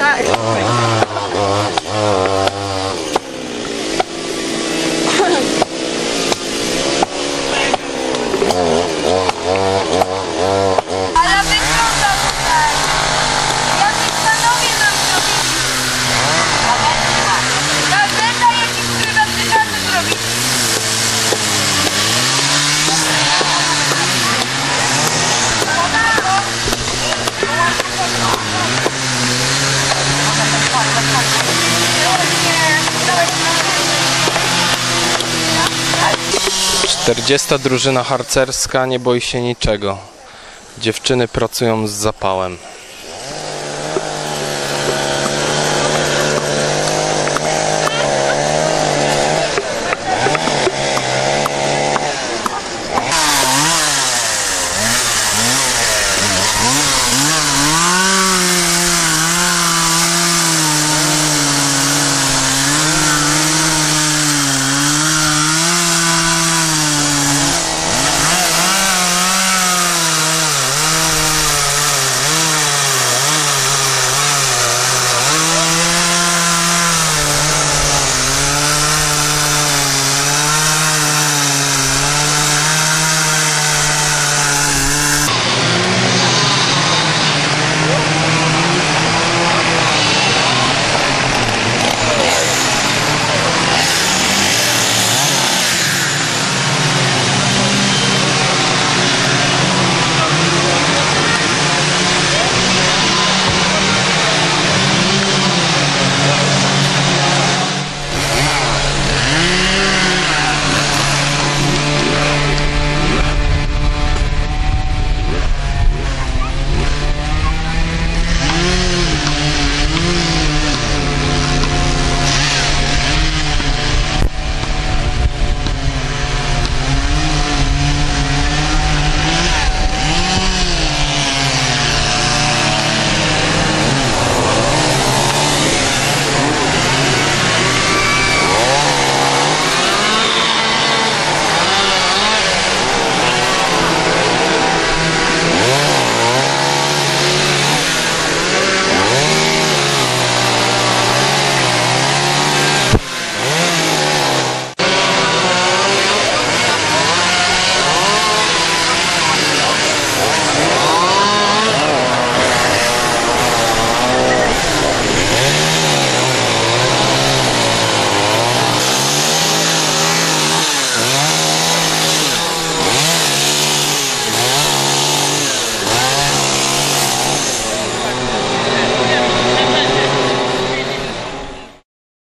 はい。40 drużyna harcerska nie boi się niczego. Dziewczyny pracują z zapałem.